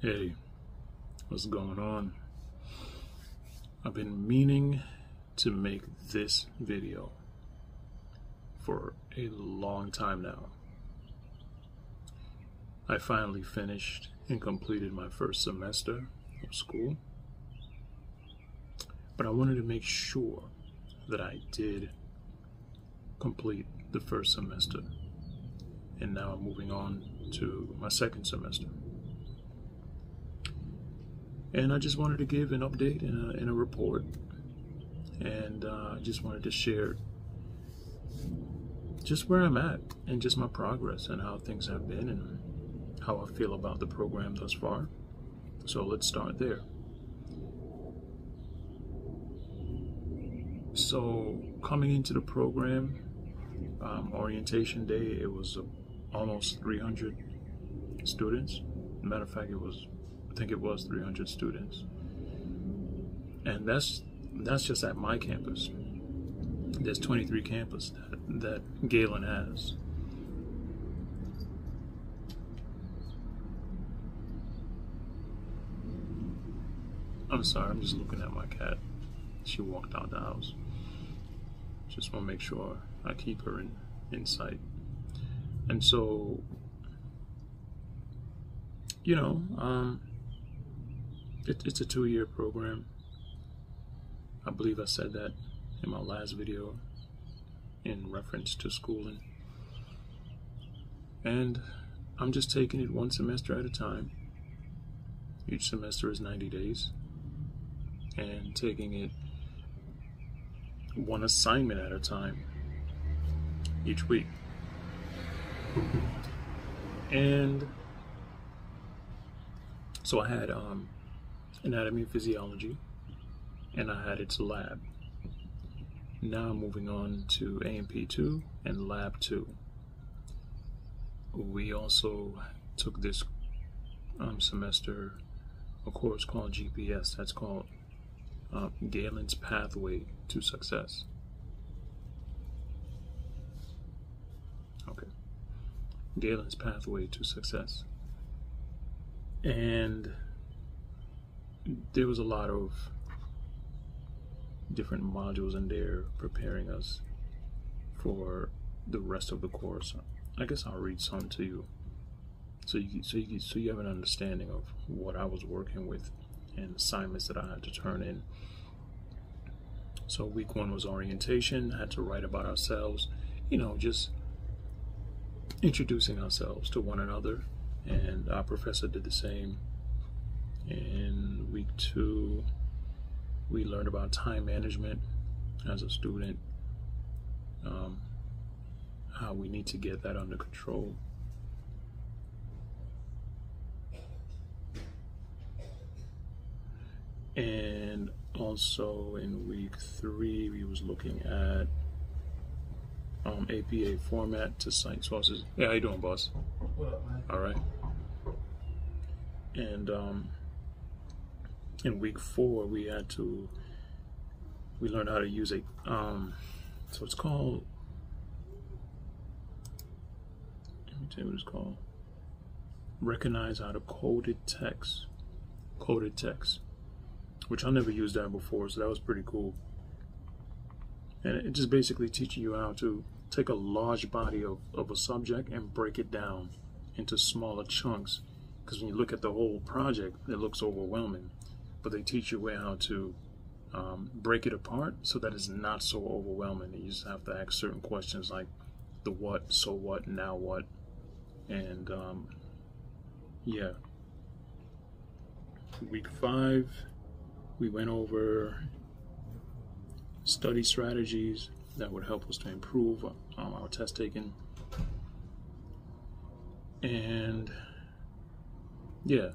Hey, what's going on? I've been meaning to make this video for a long time now. I finally finished and completed my first semester of school, but I wanted to make sure that I did complete the first semester, and now I'm moving on to my second semester. And I just wanted to give an update and a, and a report. And uh, I just wanted to share just where I'm at and just my progress and how things have been and how I feel about the program thus far. So let's start there. So, coming into the program, um, orientation day, it was uh, almost 300 students. Matter of fact, it was think it was 300 students. And that's that's just at my campus. There's 23 campuses that, that Galen has. I'm sorry, I'm just looking at my cat. She walked out the house. Just want to make sure I keep her in, in sight. And so, you know, um, it, it's a two-year program. I believe I said that in my last video in reference to schooling. And I'm just taking it one semester at a time. Each semester is 90 days. And taking it one assignment at a time each week. And so I had um, anatomy and physiology, and I had its lab. Now moving on to A&P2 and Lab 2. We also took this um, semester a course called GPS. That's called uh, Galen's Pathway to Success. Okay. Galen's Pathway to Success. And there was a lot of different modules in there preparing us for the rest of the course. I guess I'll read some to you, so you so you so you have an understanding of what I was working with and assignments that I had to turn in. So week one was orientation. I had to write about ourselves, you know, just introducing ourselves to one another, and our professor did the same in week two, we learned about time management as a student, um, how we need to get that under control. And also in week three, we was looking at um, APA format to cite sources. Hey, how you doing, boss? What up, man? All right. And um, in week four we had to we learned how to use a um, so it's called let me tell you what it's called. Recognize how to coded text coded text which I never used that before so that was pretty cool. And it just basically teaching you how to take a large body of, of a subject and break it down into smaller chunks because when you look at the whole project it looks overwhelming but they teach you how to um, break it apart so that it's not so overwhelming. You just have to ask certain questions like the what, so what, now what, and um, yeah. Week five, we went over study strategies that would help us to improve um, our test taking. And yeah,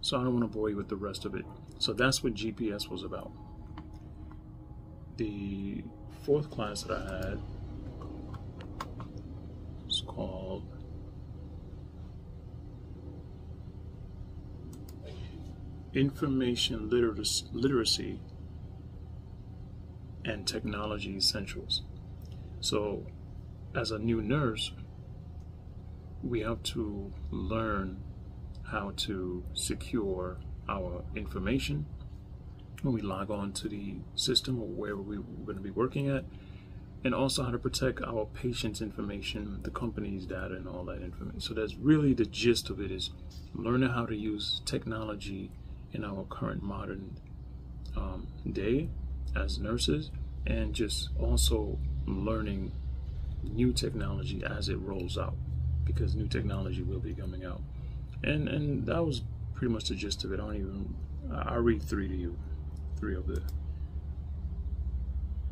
so I don't want to bore you with the rest of it. So that's what GPS was about. The fourth class that I had was called Information Literacy, Literacy and Technology Essentials. So, as a new nurse, we have to learn how to secure our information when we log on to the system or wherever we, we're going to be working at, and also how to protect our patient's information, the company's data, and all that information. So that's really the gist of it: is learning how to use technology in our current modern um, day as nurses, and just also learning new technology as it rolls out, because new technology will be coming out. And and that was pretty much the gist of it. I don't even. I'll read three to you, three of the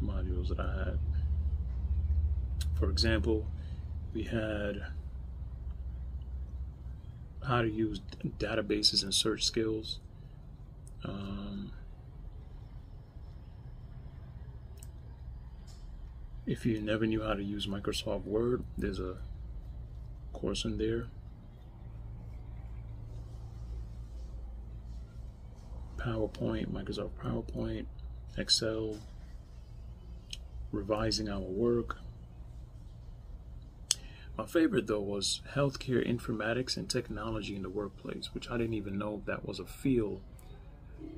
modules that I had. For example, we had how to use databases and search skills. Um, if you never knew how to use Microsoft Word, there's a course in there. PowerPoint, Microsoft PowerPoint, Excel, revising our work. My favorite though was healthcare informatics and technology in the workplace, which I didn't even know that was a field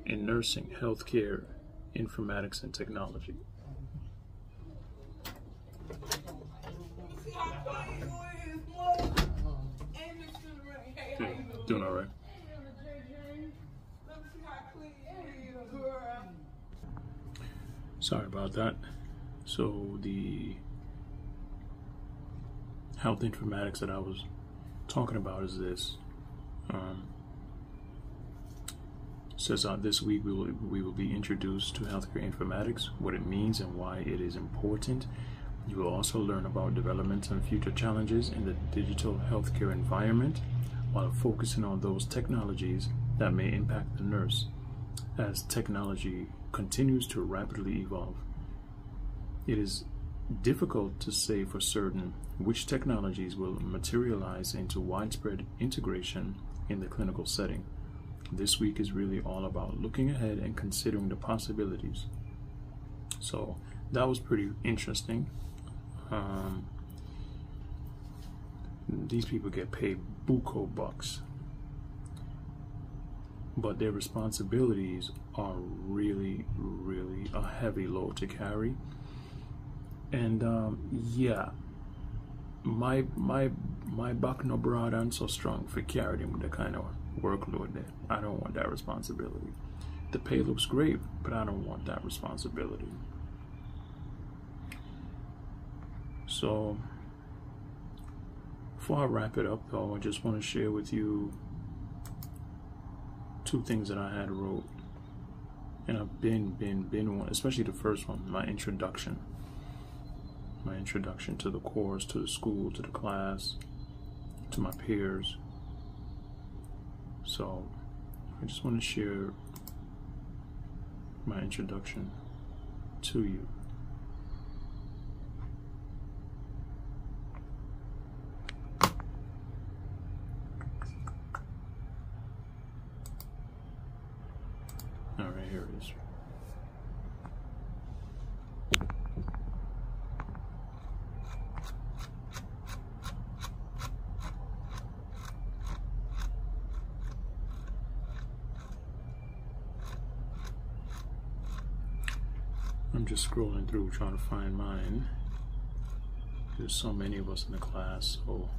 in nursing, healthcare informatics and technology. Doing all right. Sorry about that. So the health informatics that I was talking about is this. Um, says uh, this week we will we will be introduced to healthcare informatics, what it means and why it is important. You will also learn about developments and future challenges in the digital healthcare environment, while focusing on those technologies that may impact the nurse as technology continues to rapidly evolve. It is difficult to say for certain which technologies will materialize into widespread integration in the clinical setting. This week is really all about looking ahead and considering the possibilities. So that was pretty interesting. Um, these people get paid buco bucks but their responsibilities are really, really a heavy load to carry. And um, yeah, my my my back no broad and so strong for carrying the kind of workload that I don't want that responsibility. The pay looks great, but I don't want that responsibility. So before I wrap it up though, I just want to share with you two things that I had wrote, and I've been, been, been one, especially the first one, my introduction. My introduction to the course, to the school, to the class, to my peers. So, I just want to share my introduction to you. I'm just scrolling through trying to find mine. There's so many of us in the class, so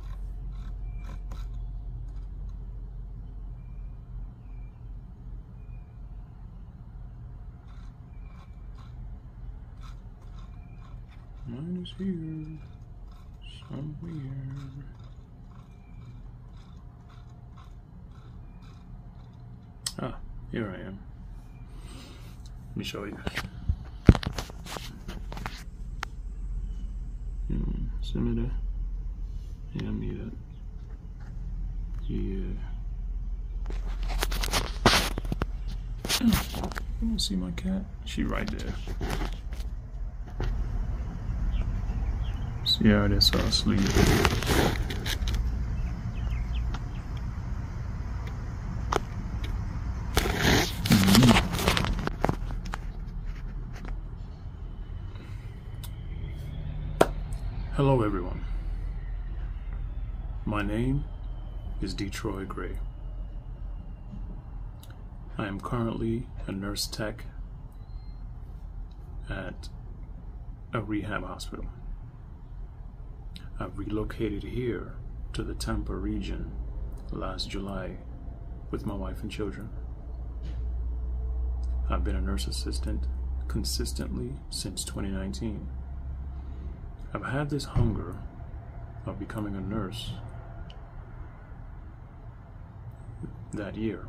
mine is here somewhere. Ah, here I am. Let me show you. Similar. Yeah, me that. Yeah. You don't see my cat? She right there. How that's all asleep. Hello, everyone. My name is Detroit Gray. I am currently a nurse tech at a rehab hospital. I've relocated here to the Tampa region last July with my wife and children. I've been a nurse assistant consistently since 2019. I've had this hunger of becoming a nurse that year.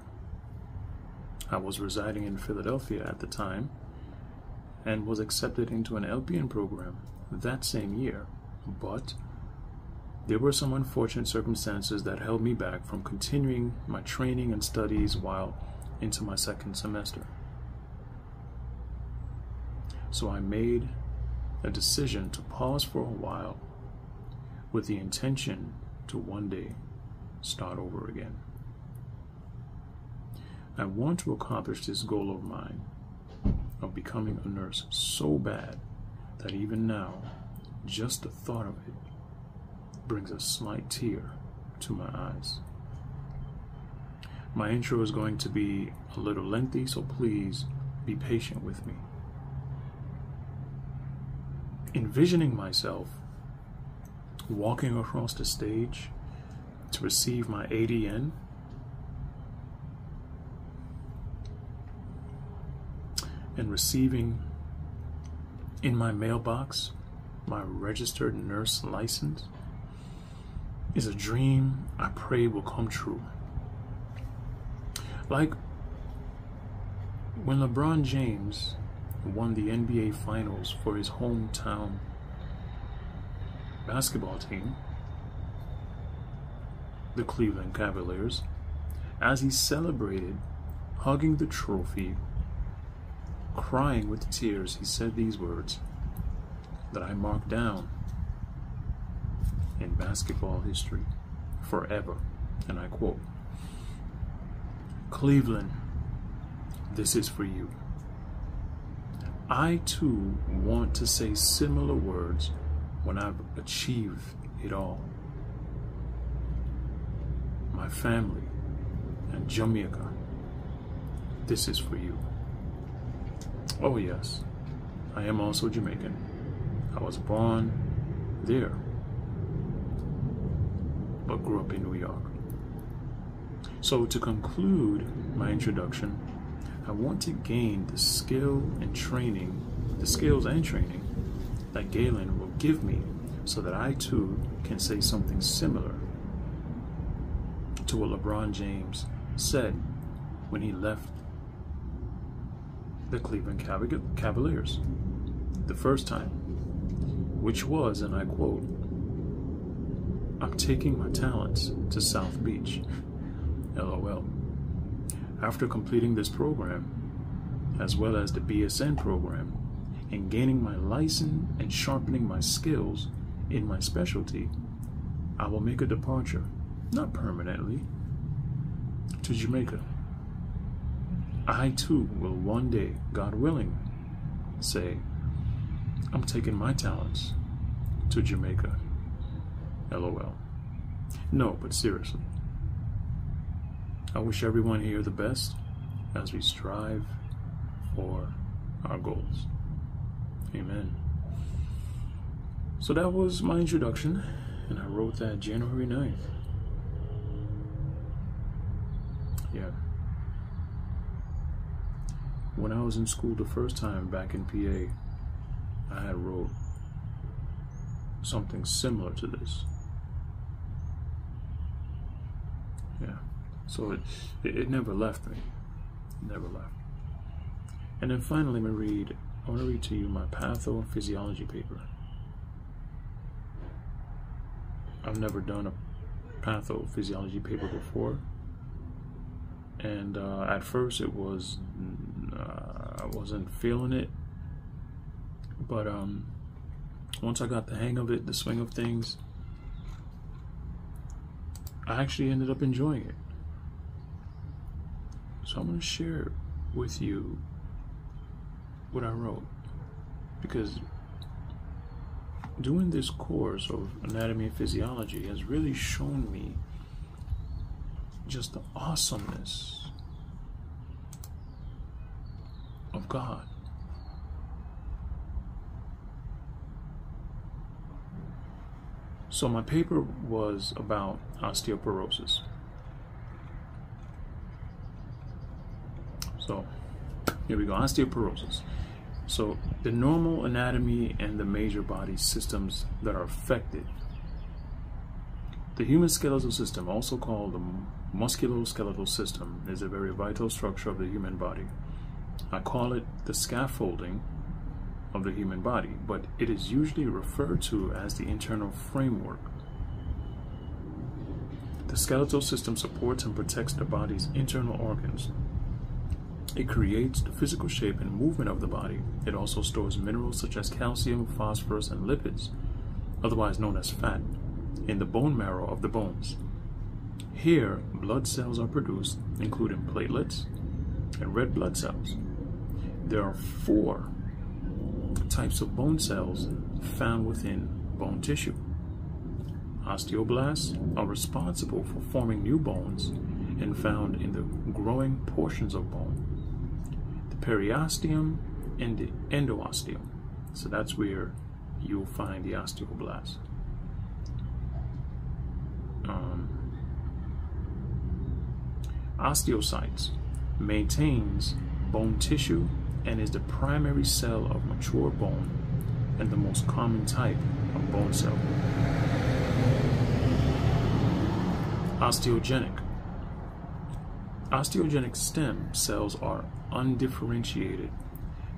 I was residing in Philadelphia at the time and was accepted into an LPN program that same year, but there were some unfortunate circumstances that held me back from continuing my training and studies while into my second semester. So I made a decision to pause for a while with the intention to one day start over again. I want to accomplish this goal of mine of becoming a nurse so bad that even now, just the thought of it brings a slight tear to my eyes. My intro is going to be a little lengthy, so please be patient with me. Envisioning myself walking across the stage to receive my ADN and receiving in my mailbox my registered nurse license is a dream I pray will come true. Like when LeBron James won the NBA Finals for his hometown basketball team, the Cleveland Cavaliers, as he celebrated, hugging the trophy Crying with tears, he said these words that I mark down in basketball history forever. And I quote Cleveland, this is for you. I too want to say similar words when I've achieved it all. My family and Jamaica, this is for you. Oh, yes. I am also Jamaican. I was born there, but grew up in New York. So, to conclude my introduction, I want to gain the skill and training, the skills and training that Galen will give me so that I too can say something similar to what LeBron James said when he left the Cleveland Cavaliers the first time, which was, and I quote, I'm taking my talents to South Beach. LOL. After completing this program, as well as the BSN program, and gaining my license and sharpening my skills in my specialty, I will make a departure, not permanently, to Jamaica. I too will one day, God willing, say, I'm taking my talents to Jamaica. LOL. No, but seriously. I wish everyone here the best as we strive for our goals. Amen. So that was my introduction, and I wrote that January 9th. Yeah when I was in school the first time back in PA, I had wrote something similar to this. Yeah. So it, it, it never left me. It never left. And then finally, I'm read, I want to read to you my pathophysiology paper. I've never done a pathophysiology paper before. And uh, at first, it was uh, I wasn't feeling it, but um, once I got the hang of it, the swing of things, I actually ended up enjoying it. So I'm going to share with you what I wrote because doing this course of anatomy and physiology has really shown me just the awesomeness of God. So my paper was about osteoporosis. So here we go, osteoporosis. So the normal anatomy and the major body systems that are affected. The human skeletal system, also called the musculoskeletal system, is a very vital structure of the human body. I call it the scaffolding of the human body, but it is usually referred to as the internal framework. The skeletal system supports and protects the body's internal organs. It creates the physical shape and movement of the body. It also stores minerals such as calcium, phosphorus, and lipids, otherwise known as fat, in the bone marrow of the bones. Here, blood cells are produced, including platelets and red blood cells. There are four types of bone cells found within bone tissue. Osteoblasts are responsible for forming new bones and found in the growing portions of bone. Periosteum and the endosteum. So that's where you'll find the osteoblast. Um, osteocytes maintains bone tissue and is the primary cell of mature bone and the most common type of bone cell. Osteogenic. Osteogenic stem cells are undifferentiated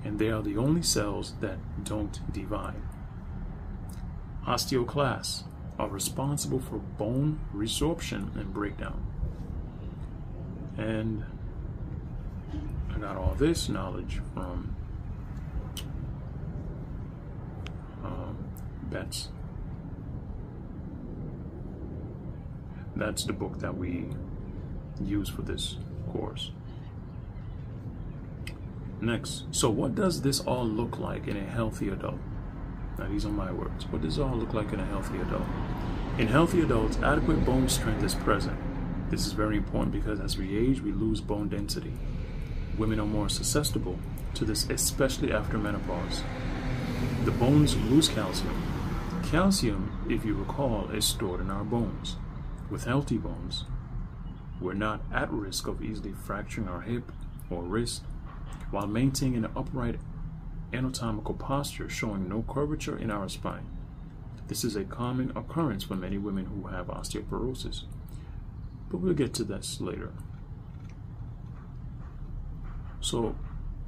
and they are the only cells that don't divide. Osteoclasts are responsible for bone resorption and breakdown. And I got all this knowledge from um, Betts. That's the book that we use for this course. Next, so what does this all look like in a healthy adult? Now, these are my words. What does it all look like in a healthy adult? In healthy adults, adequate bone strength is present. This is very important because as we age, we lose bone density women are more susceptible to this, especially after menopause. The bones lose calcium. Calcium, if you recall, is stored in our bones. With healthy bones, we're not at risk of easily fracturing our hip or wrist while maintaining an upright anatomical posture showing no curvature in our spine. This is a common occurrence for many women who have osteoporosis, but we'll get to this later. So,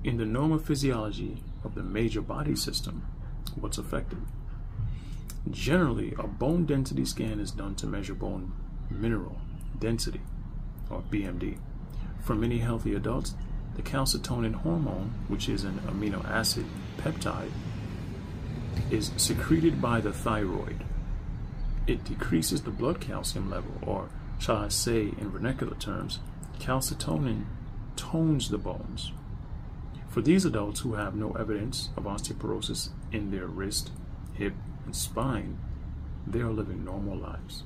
in the normal physiology of the major body system, what's affected? Generally, a bone density scan is done to measure bone mineral density, or BMD. For many healthy adults, the calcitonin hormone, which is an amino acid peptide, is secreted by the thyroid. It decreases the blood calcium level, or shall I say in vernacular terms, calcitonin tones the bones. For these adults who have no evidence of osteoporosis in their wrist, hip, and spine, they are living normal lives.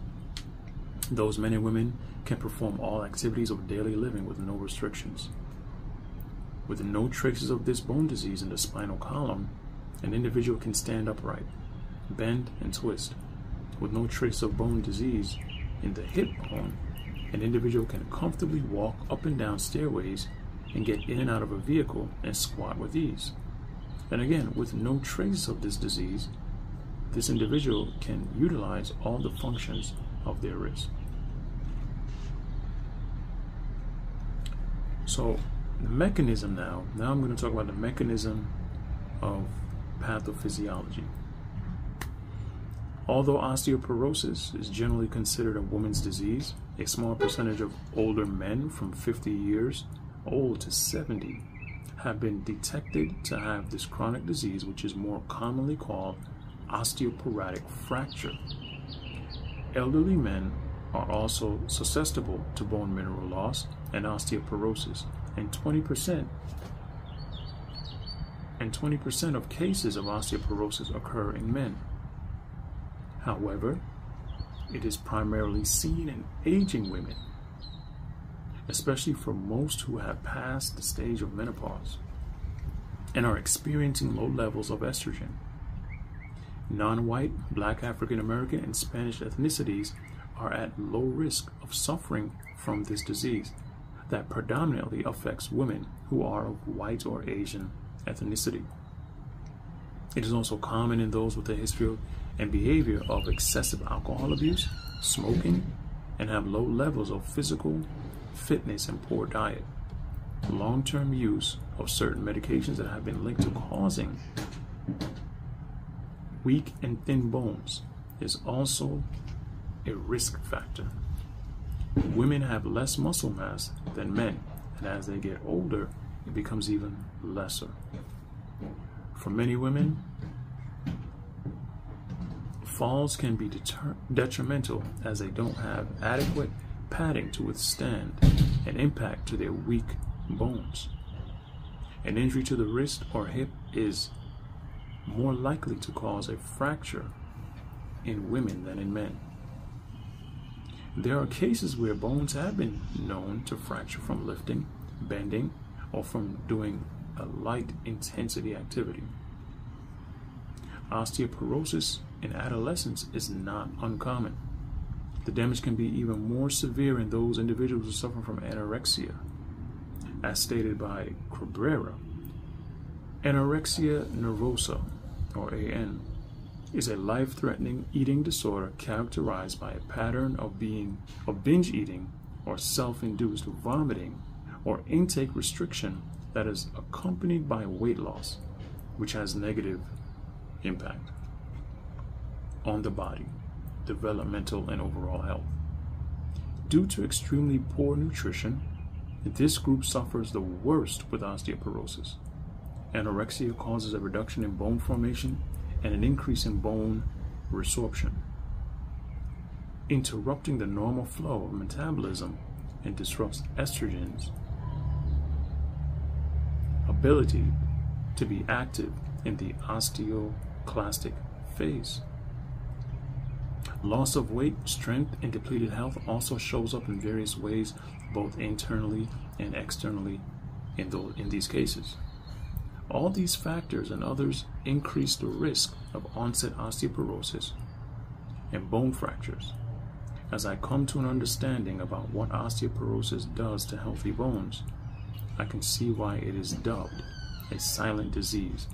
Those men and women can perform all activities of daily living with no restrictions. With no traces of this bone disease in the spinal column, an individual can stand upright, bend, and twist. With no trace of bone disease in the hip bone, an individual can comfortably walk up and down stairways and get in and out of a vehicle and squat with ease. And again, with no trace of this disease, this individual can utilize all the functions of their wrist. So, the mechanism now, now I'm going to talk about the mechanism of pathophysiology. Although osteoporosis is generally considered a woman's disease, a small percentage of older men from 50 years old to 70 have been detected to have this chronic disease, which is more commonly called osteoporotic fracture. Elderly men are also susceptible to bone mineral loss and osteoporosis, and 20% and 20% of cases of osteoporosis occur in men. However, it is primarily seen in aging women, especially for most who have passed the stage of menopause. and are experiencing low levels of estrogen. Non white, black African American, and Spanish ethnicities are at low risk of suffering from this disease that predominantly affects women who are of white or Asian ethnicity. It is also common in those with a history and behavior of excessive alcohol abuse, smoking, and have low levels of physical fitness and poor diet. Long term use of certain medications that have been linked to causing weak and thin bones is also a risk factor. Women have less muscle mass than men, and as they get older, it becomes even lesser. For many women, falls can be detrimental as they don't have adequate padding to withstand an impact to their weak bones. An injury to the wrist or hip is more likely to cause a fracture in women than in men. There are cases where bones have been known to fracture from lifting, bending, or from doing a light intensity activity. Osteoporosis in adolescence is not uncommon. The damage can be even more severe in those individuals who suffer from anorexia. As stated by Cabrera, anorexia nervosa, or AN, is a life-threatening eating disorder characterized by a pattern of being of binge eating or self-induced vomiting or intake restriction that is accompanied by weight loss, which has negative impact on the body, developmental and overall health. Due to extremely poor nutrition, this group suffers the worst with osteoporosis. Anorexia causes a reduction in bone formation and an increase in bone resorption, interrupting the normal flow of metabolism and disrupts estrogen's ability to be active in the osteoclastic phase. Loss of weight, strength, and depleted health also shows up in various ways, both internally and externally in, in these cases. All these factors and others increase the risk of onset osteoporosis and bone fractures. As I come to an understanding about what osteoporosis does to healthy bones, I can see why it is dubbed a silent disease.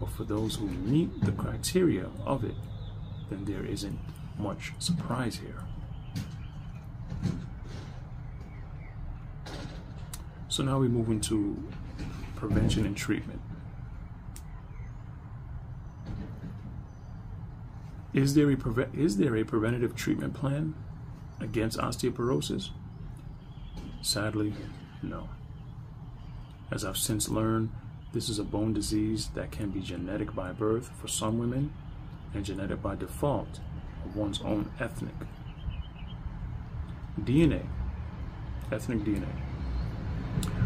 But for those who meet the criteria of it, then there isn't much surprise here. So now we move into prevention and treatment. Is there a preve- is there a preventative treatment plan against osteoporosis? Sadly, no. As I've since learned, this is a bone disease that can be genetic by birth for some women and genetic by default of one's own ethnic DNA, ethnic DNA.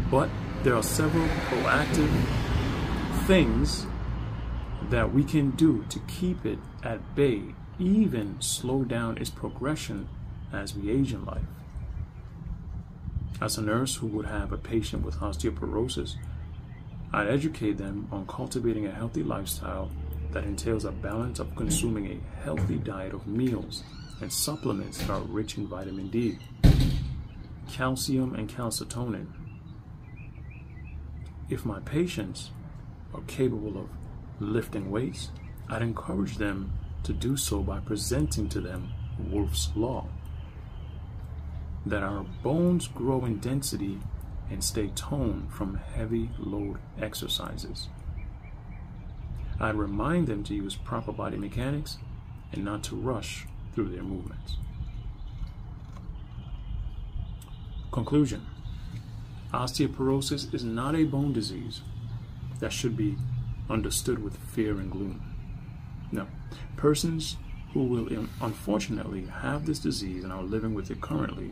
But there are several proactive things that we can do to keep it at bay, even slow down its progression as we age in life. As a nurse who would have a patient with osteoporosis, I'd educate them on cultivating a healthy lifestyle that entails a balance of consuming a healthy diet of meals and supplements that are rich in vitamin D, calcium, and calcitonin. If my patients are capable of lifting weights, I'd encourage them to do so by presenting to them Wolff's Law that our bones grow in density and stay toned from heavy load exercises. I'd remind them to use proper body mechanics and not to rush through their movements. Conclusion Osteoporosis is not a bone disease that should be understood with fear and gloom. No. Persons who will unfortunately have this disease and are living with it currently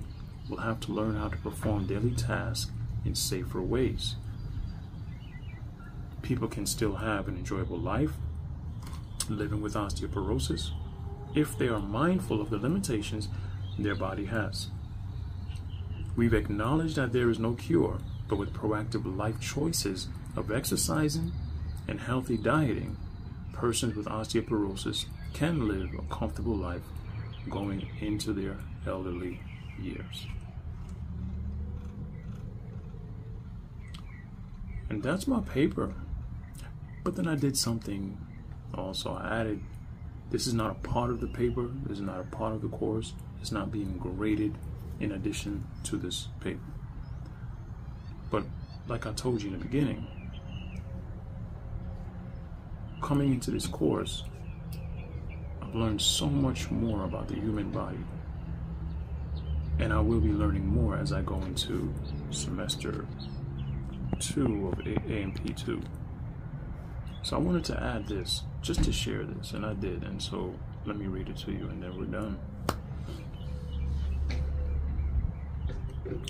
will have to learn how to perform daily tasks in safer ways people can still have an enjoyable life living with osteoporosis if they are mindful of the limitations their body has. We've acknowledged that there is no cure, but with proactive life choices of exercising and healthy dieting, persons with osteoporosis can live a comfortable life going into their elderly years. And that's my paper. But then I did something also. I added this is not a part of the paper, this is not a part of the course, it's not being graded in addition to this paper. But like I told you in the beginning, coming into this course, I've learned so much more about the human body. And I will be learning more as I go into semester two of A&P2. So I wanted to add this just to share this, and I did. And so let me read it to you, and then we're done.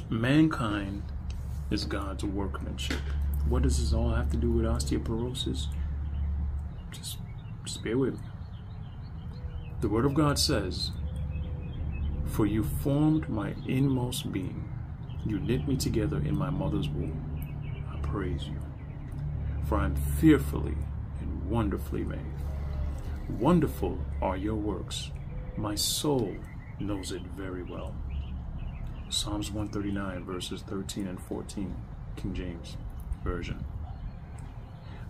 Mankind is God's workmanship. What does this all have to do with osteoporosis? Just, just bear with me. The Word of God says, For you formed my inmost being. You knit me together in my mother's womb. I praise you. For I'm fearfully and wonderfully made. Wonderful are your works. My soul knows it very well. Psalms 139, verses 13 and 14, King James Version.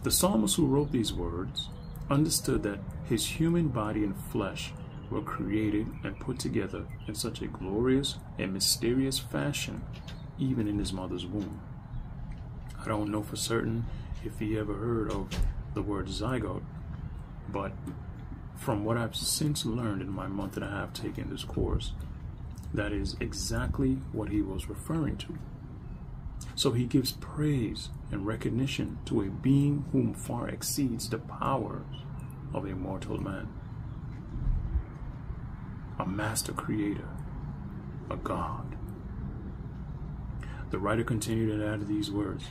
The psalmist who wrote these words understood that his human body and flesh were created and put together in such a glorious and mysterious fashion, even in his mother's womb. I don't know for certain if he ever heard of the word zygote, but from what I've since learned in my month and a half taking this course, that is exactly what he was referring to. So he gives praise and recognition to a being whom far exceeds the powers of a mortal man. A master creator, a God. The writer continued and added these words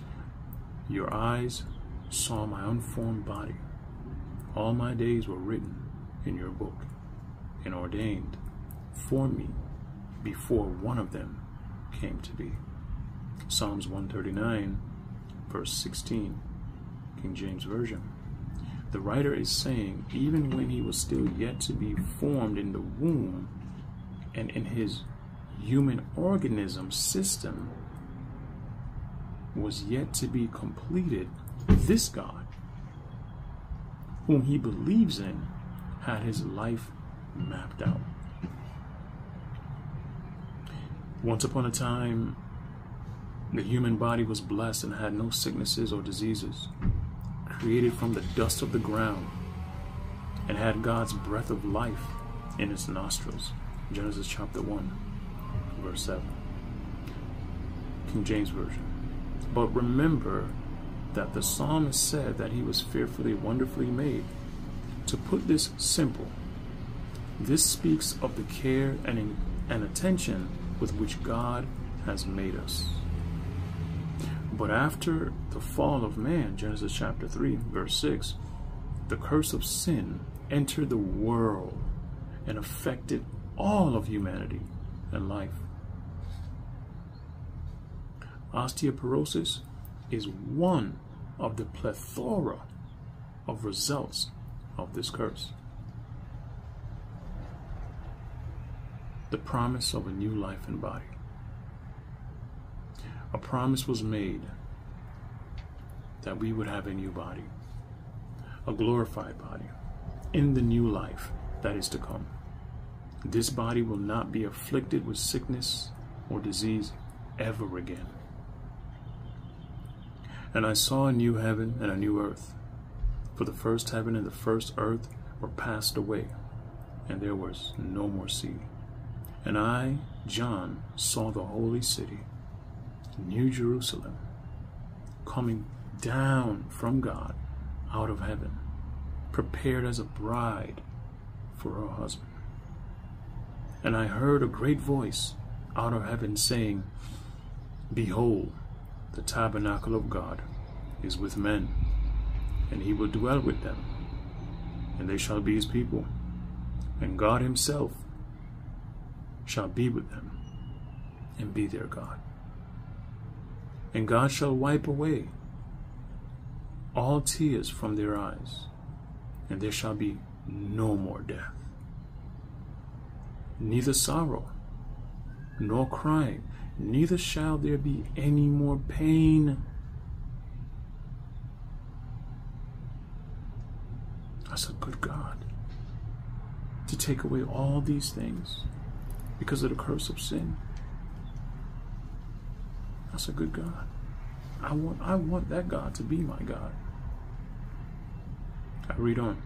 Your eyes saw my unformed body. All my days were written in your book and ordained for me before one of them came to be. Psalms 139, verse 16, King James Version. The writer is saying, even when he was still yet to be formed in the womb and in his human organism system was yet to be completed, this God, whom he believes in, had his life mapped out. Once upon a time, the human body was blessed and had no sicknesses or diseases, created from the dust of the ground, and had God's breath of life in its nostrils. Genesis chapter 1, verse 7. King James Version. But remember that the psalmist said that he was fearfully, wonderfully made. To put this simple, this speaks of the care and, and attention with which God has made us. But after the fall of man, Genesis chapter 3, verse 6, the curse of sin entered the world and affected all of humanity and life. Osteoporosis is one of the plethora of results of this curse. The promise of a new life and body. A promise was made that we would have a new body, a glorified body, in the new life that is to come. This body will not be afflicted with sickness or disease ever again. And I saw a new heaven and a new earth. For the first heaven and the first earth were passed away, and there was no more sea. And I, John, saw the holy city, New Jerusalem, coming down from God out of heaven, prepared as a bride for her husband. And I heard a great voice out of heaven saying, Behold, the tabernacle of God is with men, and he will dwell with them, and they shall be his people, and God himself shall be with them and be their God. And God shall wipe away all tears from their eyes, and there shall be no more death, neither sorrow, nor crying, neither shall there be any more pain. That's a good God to take away all these things because of the curse of sin. That's a good God. I want I want that God to be my God. I read on.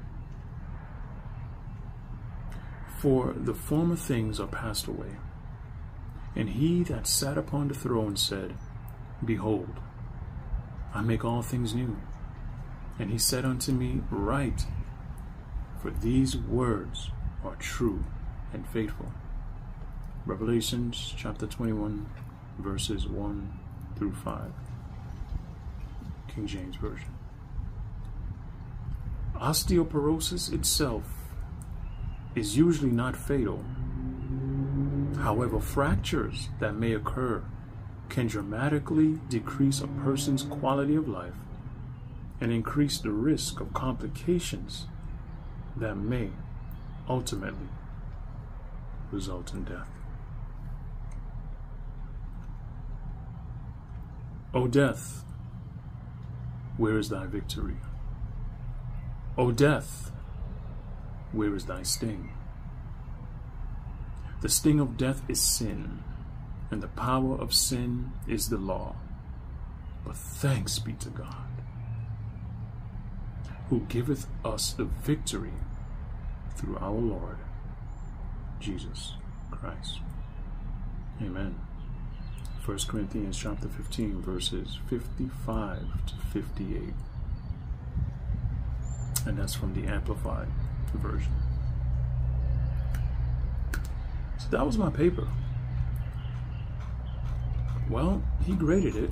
For the former things are passed away. And he that sat upon the throne said, Behold, I make all things new. And he said unto me, Write, for these words are true and faithful. Revelations chapter 21, verses 1 through 5. King James Version. Osteoporosis itself is usually not fatal. However, fractures that may occur can dramatically decrease a person's quality of life and increase the risk of complications that may ultimately result in death. O death, where is thy victory? O death, where is thy sting? The sting of death is sin, and the power of sin is the law. But thanks be to God, who giveth us the victory through our Lord Jesus Christ. Amen. 1 Corinthians chapter 15 verses 55 to 58. And that's from the Amplified version. So that was my paper. Well, he graded it.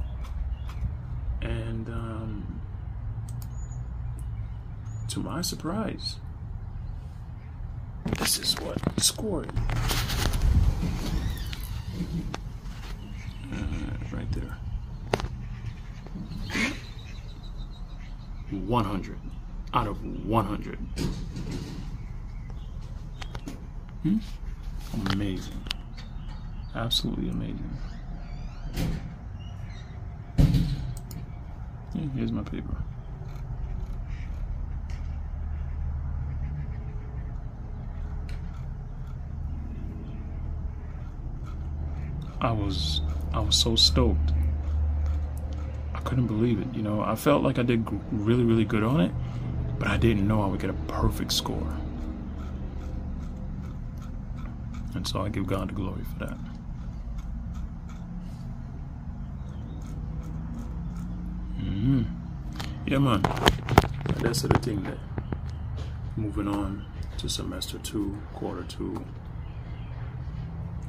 And um, to my surprise, this is what scored. Right there. 100 out of 100. Hmm? Amazing. Absolutely amazing. Yeah, here's my paper. I was I was so stoked. I couldn't believe it. You know, I felt like I did really, really good on it, but I didn't know I would get a perfect score. And so I give God the glory for that. Mm-hmm. Yeah, man. That's the thing there. Moving on to semester two, quarter two.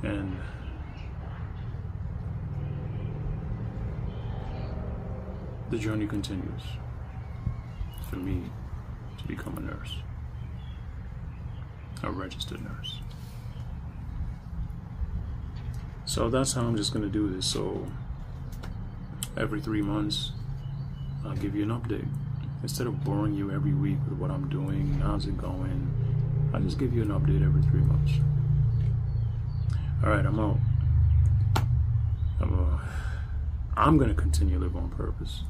And the journey continues for me to become a nurse, a registered nurse. So that's how I'm just going to do this. So every three months, I'll give you an update. Instead of boring you every week with what I'm doing, how's it going, I'll just give you an update every three months. All right, I'm out. I'm, uh, I'm going to continue live on purpose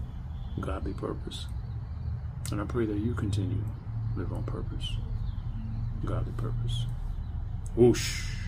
godly purpose. And I pray that you continue live on purpose, godly purpose. Whoosh.